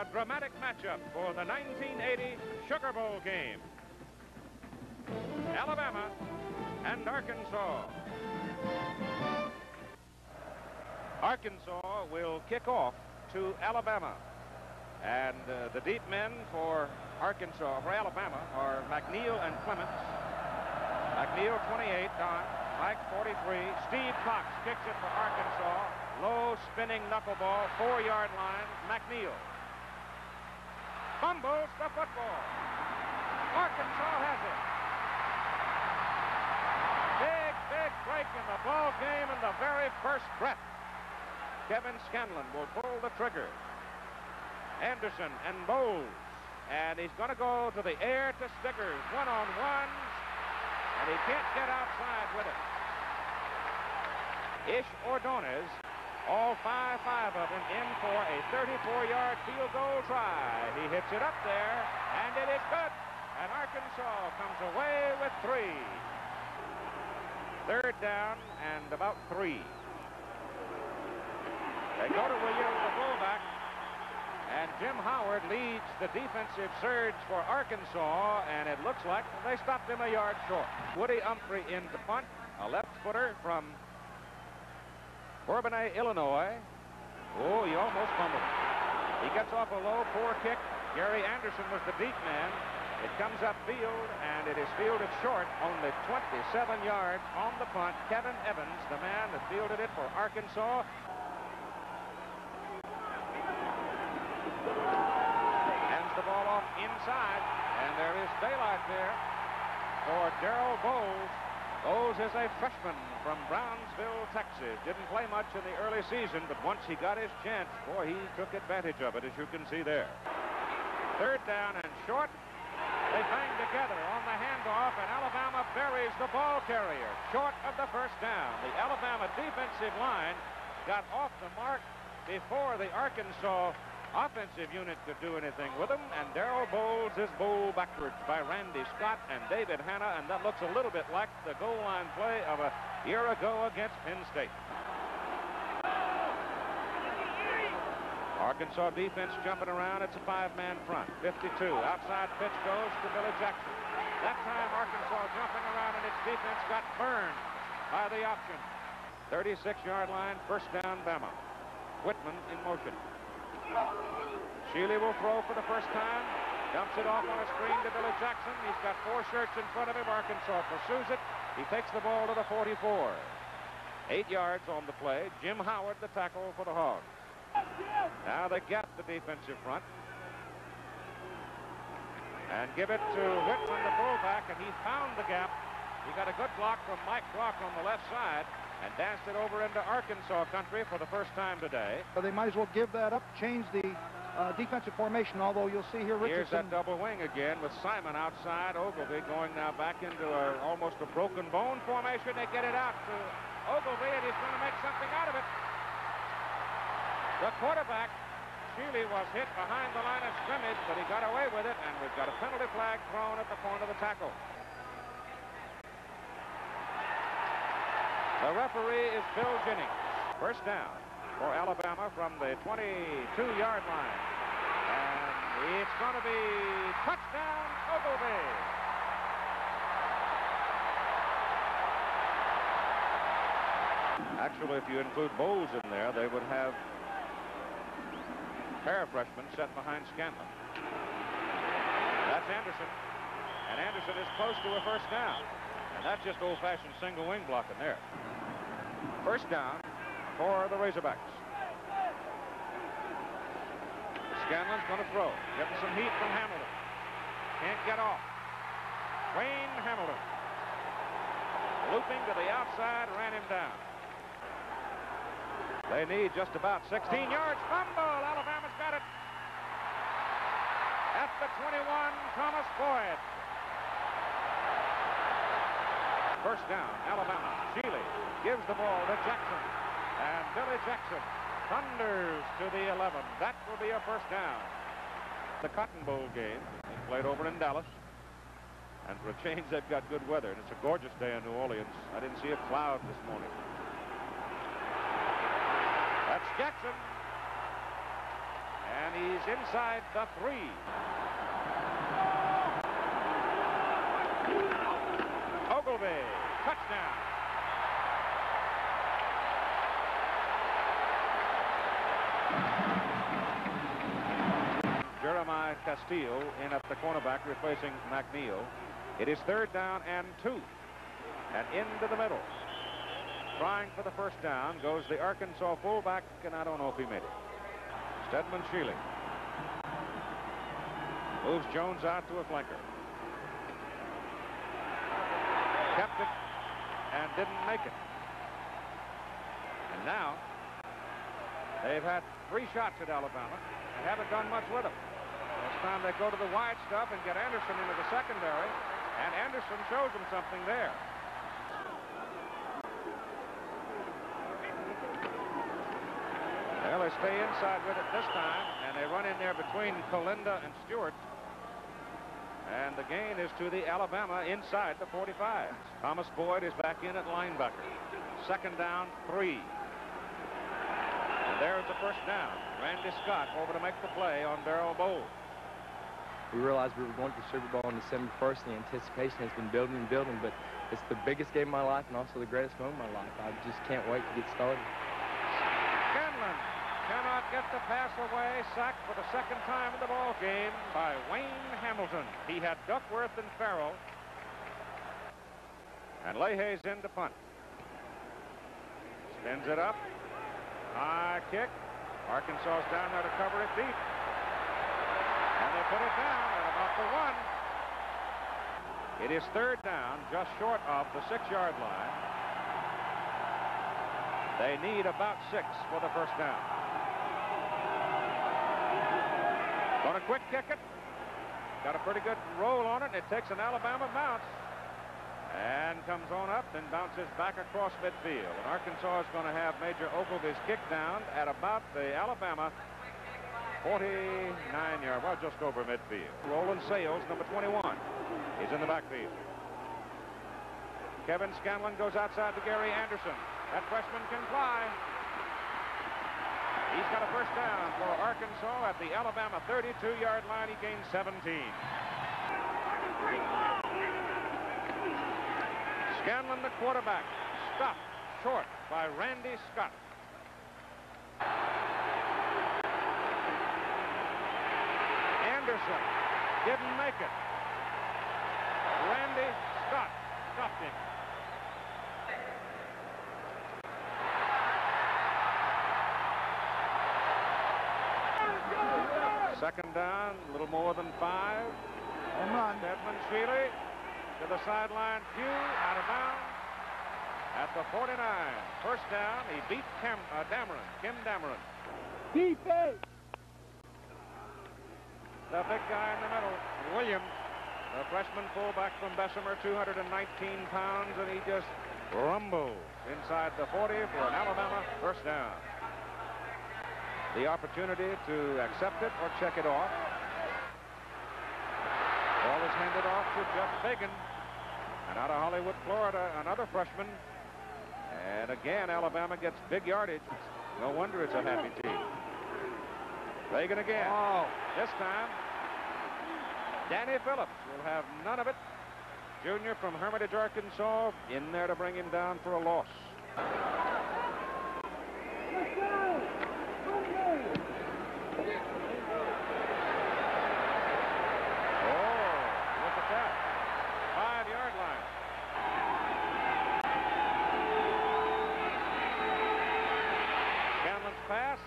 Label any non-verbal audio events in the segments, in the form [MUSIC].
A dramatic matchup for the 1980 Sugar Bowl game. Alabama and Arkansas. Arkansas will kick off to Alabama. And uh, the deep men for Arkansas, for Alabama, are McNeal and Clements. McNeal, 28, Don. Mike, 43. Steve Cox kicks it for Arkansas. Low spinning knuckleball, four-yard line. McNeal fumbles the football. Arkansas has it. Big, big break in the ball game in the very first breath. Kevin Scanlon will pull the trigger. Anderson and Bowles. And he's going to go to the air to Stiggers. One-on-one. And he can't get outside with it. Ish Ordonez all five, five of them in for a 34-yard field goal try. He hits it up there, and it is good. And Arkansas comes away with three. Third down and about three. They go to Williams, the fullback, and Jim Howard leads the defensive surge for Arkansas, and it looks like they stopped him a yard short. Woody Umphrey in the punt, a left footer from Bourbonnais, Illinois. Oh, he almost fumbled. He gets off a low, poor kick. Gary Anderson was the deep man. It comes upfield, and it is fielded short, only 27 yards on the punt. Kevin Evans, the man that fielded it for Arkansas. Hands the ball off inside, and there is daylight there for Darrell Bowles. Bowles is a freshman from Brownsville, Texas. Didn't play much in the early season, but once he got his chance, boy, he took advantage of it, as you can see there. Third down and short. They bang together on the handoff, and Alabama buries the ball carrier short of the first down. The Alabama defensive line got off the mark before the Arkansas offensive unit could do anything with him, and Darrell Bowles is bowled backwards by Randy Scott and David Hannah, and that looks a little bit like the goal line play of a year ago against Penn State. Arkansas defense jumping around. It's a five-man front. 52. Outside pitch goes to Billy Jackson. That time Arkansas jumping around and its defense got burned by the option. 36-yard line, first down, Bama. Whitman in motion. Shealy will throw for the first time. Dumps it off on a screen to Billy Jackson. He's got four shirts in front of him. Arkansas pursues it. He takes the ball to the 44. Eight yards on the play. Jim Howard, the tackle for the Hogs. Now they gap the defensive front. And give it to Whitman, the fullback, and he found the gap. He got a good block from Mike Brock on the left side and danced it over into Arkansas country for the first time today. But they might as well give that up, change the uh, defensive formation, although you'll see here Richardson. Here's that double wing again with Simon outside. Ogilvie going now back into a, almost a broken bone formation. They get it out to Ogilvie, and he's going to make something out of it. The quarterback, Shealy, was hit behind the line of scrimmage, but he got away with it, and we've got a penalty flag thrown at the point of the tackle. The referee is Bill Jennings. First down for Alabama from the 22-yard line. And it's going to be touchdown Ogilvie. Actually, if you include Bowles in there, they would have pair of freshmen set behind Scanlon. That's Anderson. And Anderson is close to a first down. And that's just old-fashioned single wing blocking there. First down for the Razorbacks. Scanlon's going to throw. Getting some heat from Hamilton. Can't get off. Wayne Hamilton. Looping to the outside, ran him down. They need just about 16 yards. Fumble. Alabama's got it. At the 21, Thomas Boyd. First down, Alabama. Shealy gives the ball to Jackson. And Billy Jackson thunders to the 11. That will be a first down. The Cotton Bowl game is played over in Dallas. And for a change, they've got good weather. And it's a gorgeous day in New Orleans. I didn't see a cloud this morning. That's Jackson. And He's inside the three. Touchdown. Jeremiah Castillo in at the cornerback replacing McNeal. It is third down and two. And into the middle. Trying for the first down goes the Arkansas fullback, and I don't know if he made it. Stedman Shealy. Moves Jones out to a flanker. Kept it and didn't make it. And now they've had three shots at Alabama and haven't done much with them. This time they go to the wide stuff and get Anderson into the secondary, and Anderson shows them something there. Well, they stay inside with it this time, and they run in there between Kalinda and Stewart. And the gain is to the Alabama inside the 45. Thomas Boyd is back in at linebacker. Second down, three. And there's the first down. Randy Scott over to make the play on Darrell Bowles. We realized we were going to the Sugar Bowl on December 1st. The anticipation has been building and building, but it's the biggest game of my life and also the greatest moment of my life. I just can't wait to get started. Get the pass away. Sacked for the second time in the ball game by Wayne Hamilton. He had Duckworth and Farrell. And Leahy's in to punt. Spins it up. High kick. Arkansas's down there to cover it deep. And they put it down at about the one. It is third down, just short of the six-yard line. They need about six for the first down. Going to quick kick it. Got a pretty good roll on it, and it takes an Alabama bounce. And comes on up and bounces back across midfield. And Arkansas is going to have Major Ogilvie's kick down at about the Alabama 49-yard, well, just over midfield. Roland Sales, number 21. He's in the backfield. Kevin Scanlon goes outside to Gary Anderson. That freshman can fly. He's got a first down for Arkansas at the Alabama 32-yard line. He gains 17. Scanlon, the quarterback, stopped short by Randy Scott. Anderson didn't make it. Randy Scott stopped him. Second down, a little more than five. Home run. Stedman Shealy to the sideline. Pugh out of bounds at the 49. First down, he beat Cam, uh, Dameron, Kim Dameron. Defense. The big guy in the middle, Williams, the freshman fullback from Bessemer, 219 pounds, and he just rumbles inside the 40 for an Alabama first down. The opportunity to accept it or check it off. Ball is handed off to Jeff Fagan. And out of Hollywood, Florida, another freshman. And again, Alabama gets big yardage. No wonder it's a happy team. Fagan again. Oh. This time, Danny Phillips will have none of it. Junior from Hermitage, Arkansas, in there to bring him down for a loss. Oh, look at that. Five-yard line. Scanlon's pass.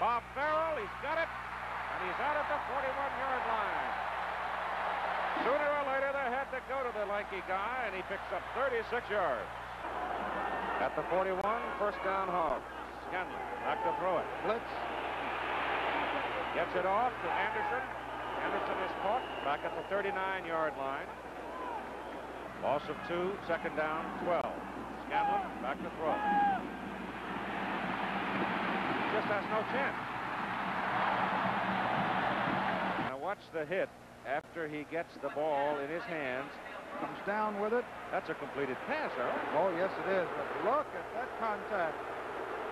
Bob Farrell, he's got it. And he's out at the 41-yard line. Sooner or later, they had to go to the lanky guy, and he picks up 36 yards. At the 41, first down hog. Scanlon back to throw it. Blitz. Gets it off to Anderson. Anderson is caught back at the 39-yard line. Loss of two, second down, 12. Scanlon back to throw. Just has no chance. Now watch the hit after he gets the ball in his hands. Comes down with it. That's a completed pass, Earl. Oh, yes, it is. But look at that contact.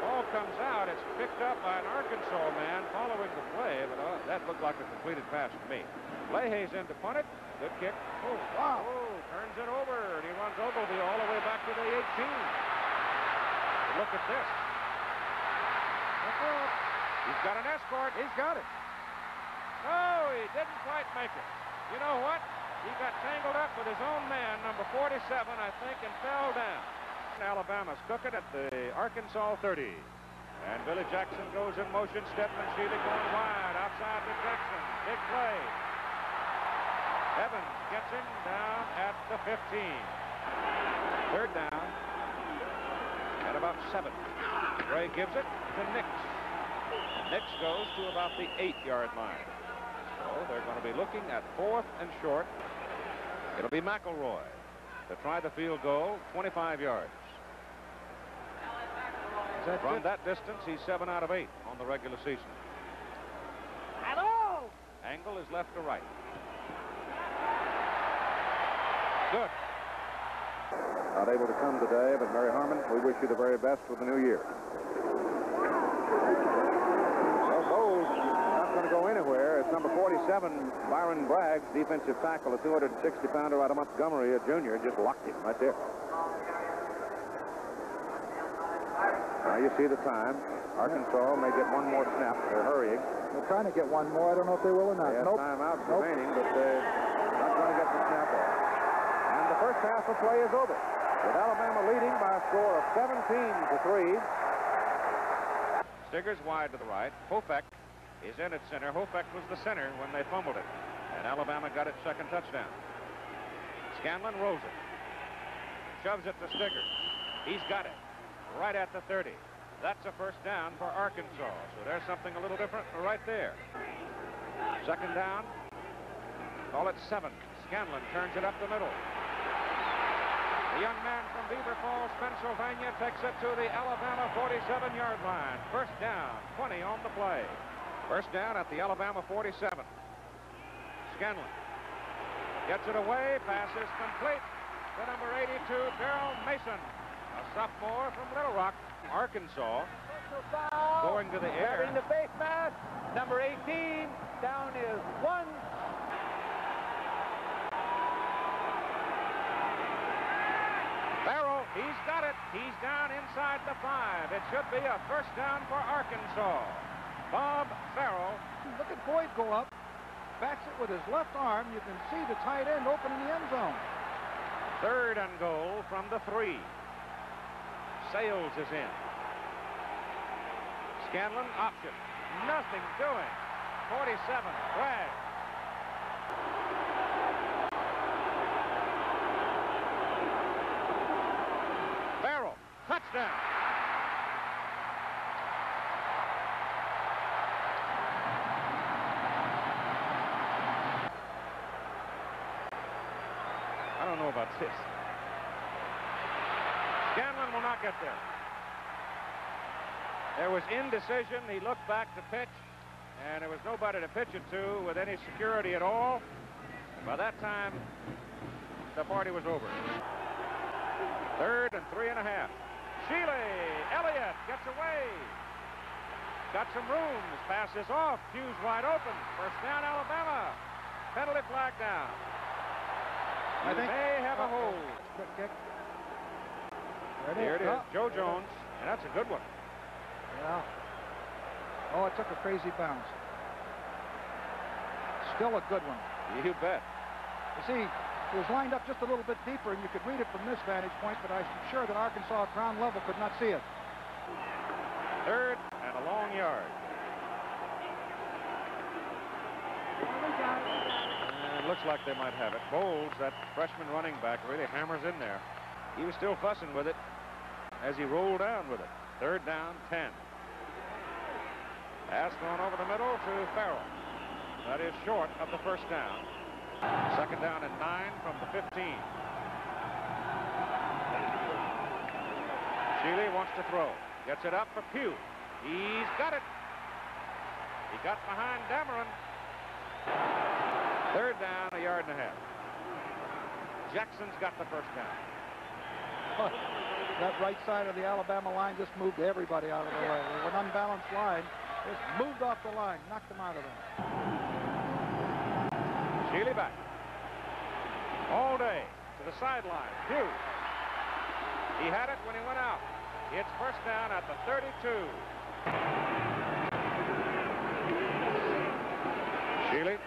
Ball comes out. It's picked up by an Arkansas man following the play, but uh, looked like a completed pass to me. Leahy's in to punt it. Good kick. Oh, wow. Oh, turns it over, and he runs Ogilvie all the way back to the 18. Look at this. He's got an escort. He's got it. No, he didn't quite make it. You know what? He got tangled up with his own man, number 47, I think, and fell down. Alabama's cooking at the Arkansas 30. And Billy Jackson goes in motion. Stedman Shealy going wide outside to Jackson. Big play. Evans gets him down at the 15. Third down. At about seven. Ray gives it to Nix. Nix goes to about the eight-yard line. So they're going to be looking at fourth and short. It'll be McElroy to try the field goal, 25 yards. That From that distance, he's seven out of eight on the regular season. Hello. Angle is left to right. Good. Not able to come today, but Mary Harmon, we wish you the very best for the new year. Well, Bowles not going to go anywhere. It's number 47, Byron Braggs, defensive tackle, a 260-pounder out of Montgomery, a junior, just locked him right there. Now you see the time. Arkansas may get one more snap. They're hurrying. They're trying to get one more. I don't know if they will or not. They have nope. timeouts Nope. remaining, but they're not going to get the snap off. And the first half of play is over, with Alabama leading by a score of 17 to 3. Stiggers wide to the right. Hofek is in at center. Hofek was the center when they fumbled it. And Alabama got its second touchdown. Scanlon rolls it. Shoves it to Stiggers. He's got it. Right at the 30. That's a first down for Arkansas. So there's something a little different right there. Second down. Call it seven. Scanlon turns it up the middle. The young man from Beaver Falls, Pennsylvania, takes it to the Alabama 47-yard line. First down, 20 on the play. First down at the Alabama 47. Scanlon gets it away, passes complete to number 82, Daryl Mason, a sophomore from Little Rock, Arkansas, going to the air. Grabbing the face mask. Number 18. Down is one. Farrell, he's got it. He's down inside the five. It should be a first down for Arkansas. Bob Farrell Look at Boyd go up. Backs it with his left arm. You can see the tight end opening the end zone. Third and goal from the three. Sales is in. Scanlon option. Nothing doing. 47. Bragg. Farrell. Touchdown. I don't know about this. Scanlon will not get there. There was indecision. He looked back to pitch, and there was nobody to pitch it to with any security at all. By that time, the party was over. Third and three and a half. Shealy, Elliott gets away. Got some room. His pass is off. Hughes wide open. First down, Alabama. Penalty flag down. I You think- may have a uh, hold. Uh, Quick kick. Here it is, Oh, Joe Jones, and that's a good one. Yeah. Oh, it took a crazy bounce. Still a good one. You bet. You see, it was lined up just a little bit deeper, and you could read it from this vantage point, but I'm sure that Arkansas at ground level could not see it. Third and a long yard. And it looks like they might have it. Bowles, that freshman running back, really hammers in there. He was still fussing with it as he rolled down with it. Third down, 10. Pass going over the middle to Farrell. That is short of the first down. Second down and nine from the 15. Shealy wants to throw. Gets it up for Pugh. He's got it. He got behind Dameron. Third down, a yard and a half. Jackson's got the first down. That right side of the Alabama line just moved everybody out of the way. An unbalanced line. Just moved off the line, knocked them out of there. Shealy back. All day to the sideline. Hughes. He had it when he went out. It's first down at the 32. Shealy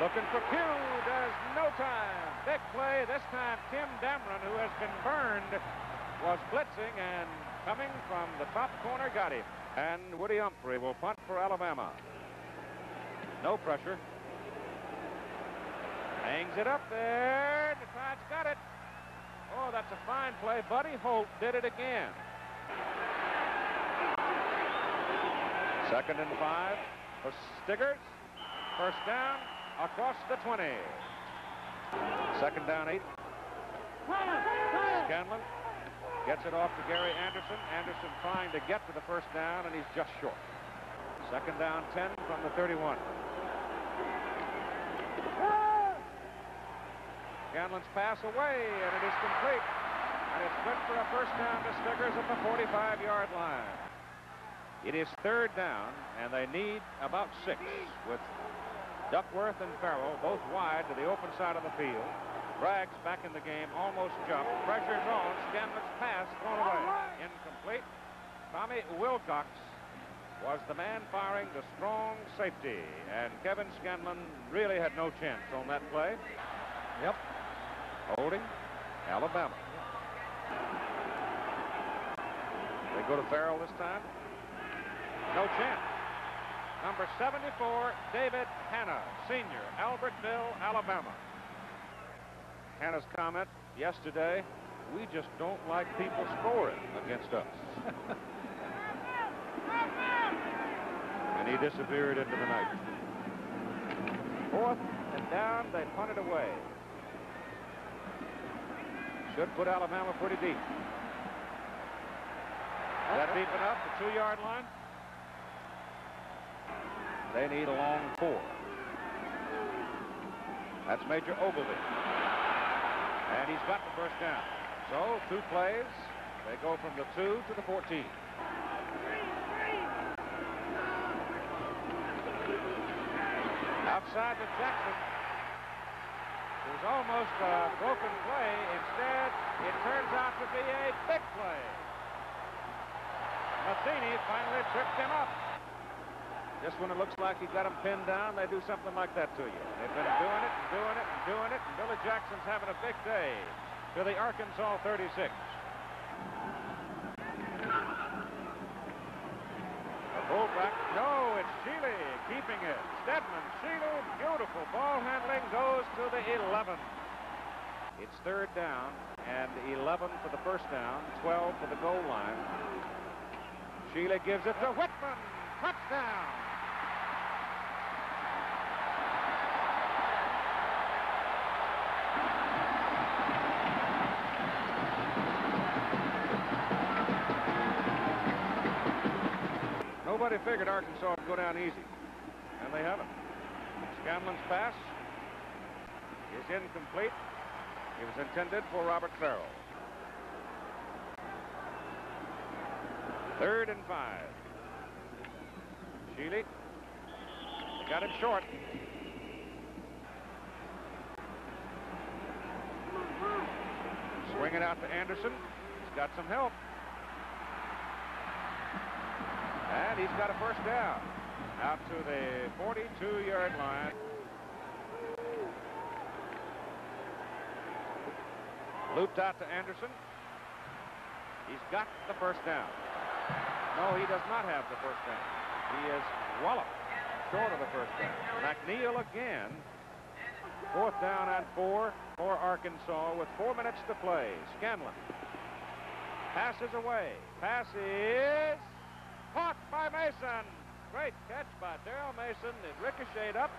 looking for Pugh. Does no time. Big play. This time Tim Dameron, who has been burned, was blitzing and coming from the top corner got him. And Woody Umphrey will punt for Alabama. No pressure. Hangs it up there. DeTodd's got it. Oh, that's a fine play. Buddy Holt did it again. Second and five for Stiggers. First down across the 20. Second down eight. Scanlon gets it off to Gary Anderson. Anderson trying to get to the first down, and he's just short. Second down 10 from the 31. Scanlon's pass away, and it is complete. And it's good for a first down to Stiggers at the 45-yard line. It is third down, and they need about six with Duckworth and Farrell both wide to the open side of the field. Braggs back in the game, almost jumped. Pressure on. Scanlon's pass thrown away. Incomplete. Tommy Wilcox was the man firing the strong safety, and Kevin Scanlon really had no chance on that play. Yep. Holding Alabama. They go to Farrell this time. No chance. Number 74, David Hannah, senior, Albertville, Alabama. Hannah's comment yesterday, we just don't like people scoring against us. [LAUGHS] and he disappeared into the night. Fourth and down, they punted away. Should put Alabama pretty deep. Is that deep enough? The two-yard line? They need a long four. That's Major Ogilvie. And he's got the first down. So, two plays. They go from the 2 to the 14. Outside to Jackson. It was almost a broken play. Instead, it turns out to be a big play. Matheny finally tripped him up. Just when it looks like he got them pinned down, they do something like that to you. They've been doing it and doing it and doing it, and Billy Jackson's having a big day to the Arkansas 36. The fullback, no, it's Shealy keeping it. Stedman, Shealy, beautiful ball handling, goes to the 11. It's third down and 11 for the first down, 12 for the goal line. Shealy gives it to Whitman. Touchdown. Nobody figured Arkansas would go down easy, and they haven't. Scanlon's pass is incomplete. It was intended for Robert Farrell. Third and five. Shealy. Got him short. Swing it out to Anderson. He's got some help. And he's got a first down. Out to the 42-yard line. Looped out to Anderson. He's got the first down. No, he does not have the first down. He is walloped short of the first down. McNeal again. Fourth down and four for Arkansas with four minutes to play. Scanlon passes away. Pass is caught by Mason. Great catch by Daryl Mason. It ricocheted up.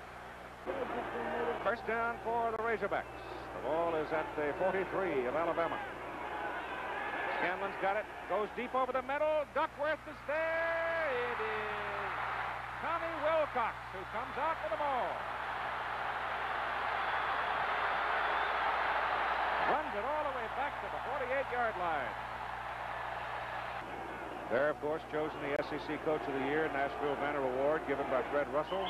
First down for the Razorbacks. The ball is at the 43 of Alabama. Scanlon's got it. Goes deep over the middle. Duckworth is there. It is Tommy Wilcox who comes out with the ball. Runs it all the way back to the 48-yard line. They're, of course, chosen the SEC Coach of the Year, Nashville Banner Award, given by Fred Russell.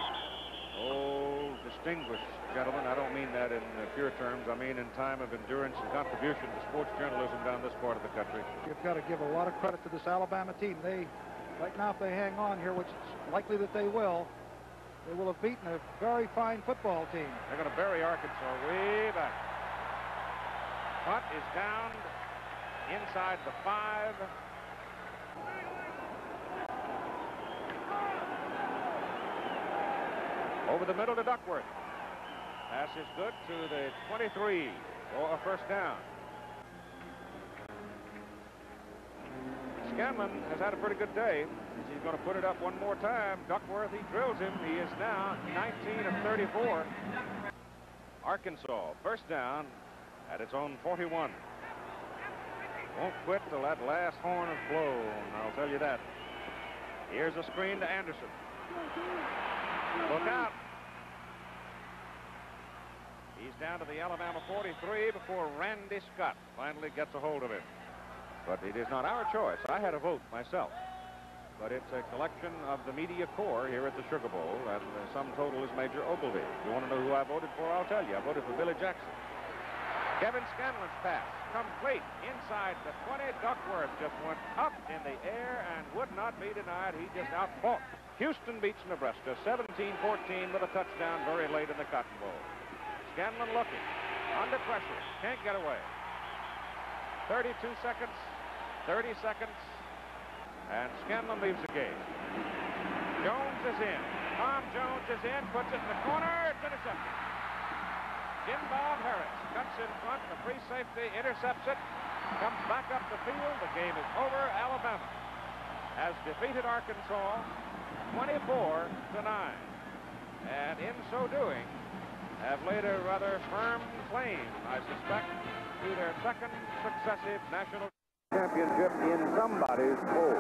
Oh, distinguished gentlemen. I don't mean that in uh, pure terms. I mean in time of endurance and contribution to sports journalism down this part of the country. You've got to give a lot of credit to this Alabama team. They, right now, if they hang on here, which is likely that they will, they will have beaten a very fine football team. They're going to bury Arkansas way back. Punt is down inside the five. Over the middle to Duckworth. Pass is good to the 23 for a first down. Scanlon has had a pretty good day. He's going to put it up one more time. Duckworth, he drills him. He is now 19 of 34. Arkansas, first down at its own 41. Won't quit till that last horn is blown, I'll tell you that. Here's a screen to Anderson. Look out. He's down to the Alabama 43 before Randy Scott finally gets a hold of him. But it is not our choice. I had a vote myself. But it's a collection of the media corps here at the Sugar Bowl, and uh, the sum total is Major Ogilvie. You want to know who I voted for? I'll tell you. I voted for Billy Jackson. Kevin Scanlon's pass, complete inside the 20. Duckworth just went up in the air and would not be denied. He just outfought. Houston beats Nebraska 17-14 with a touchdown very late in the Cotton Bowl. Scanlon looking, under pressure, can't get away. 32 seconds, 30 seconds, and Scanlon leaves the game. Jones is in. Tom Jones is in, puts it in the corner, it's intercepted. Jim Bob Harris cuts in front, the free safety intercepts it, comes back up the field, the game is over. Alabama has defeated Arkansas 24 to 9. And in so doing, have laid a rather firm claim, I suspect, to their second successive national championship in somebody's bowl.